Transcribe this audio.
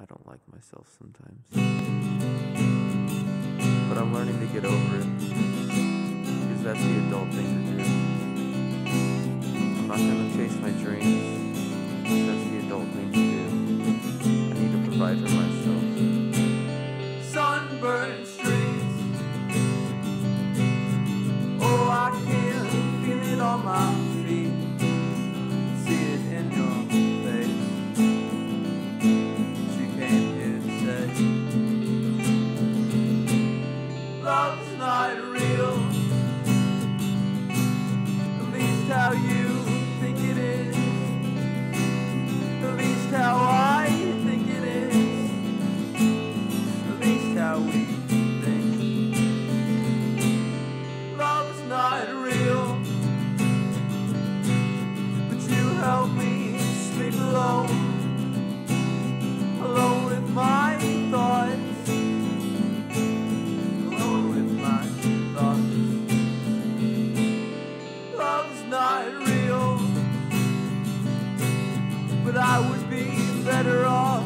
I don't like myself sometimes. But I'm learning to get over it. Because that's the adult thing to do. I'm not gonna chase my dreams. That's the adult thing to do. I need to provide for myself. Not real, but I would be better off